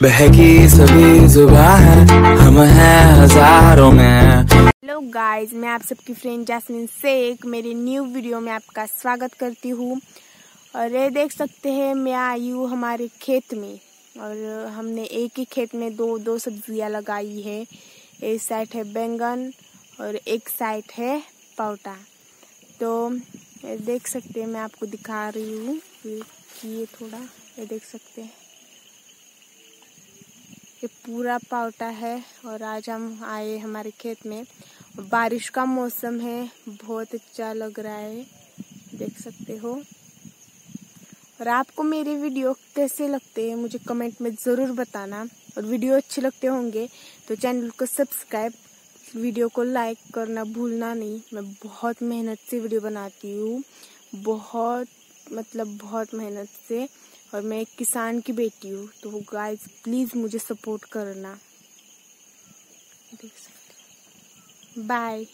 बहकी सभी जुबा हम हैं हज़ारों में। हेलो गाइस मैं आप सबकी फ्रेंड जैस्मिन शेख मेरे न्यू वीडियो में आपका स्वागत करती हूँ। और ये देख सकते हैं, मैं आई हूँ हमारे खेत में। और हमने एक ही खेत में दो दो सब्ज़ियाँ लगाई है। एक साइड है बैंगन और एक साइड है पौटा तो देख सकते हैं, मैं आपको दिखा रही हूँ। ये थोड़ा, ये देख सकते हैं। ये पूरा पावटा है और आज हम आए हमारे खेत में। बारिश का मौसम है, बहुत अच्छा लग रहा है, देख सकते हो। और आपको मेरे वीडियो कैसे लगते हैं, मुझे कमेंट में ज़रूर बताना। और वीडियो अच्छे लगते होंगे तो चैनल को सब्सक्राइब, वीडियो को लाइक करना भूलना नहीं। मैं बहुत मेहनत से वीडियो बनाती हूँ, बहुत मतलब बहुत मेहनत से। और मैं एक किसान की बेटी हूँ तो गाइस प्लीज़ मुझे सपोर्ट करना। देख सकते बाय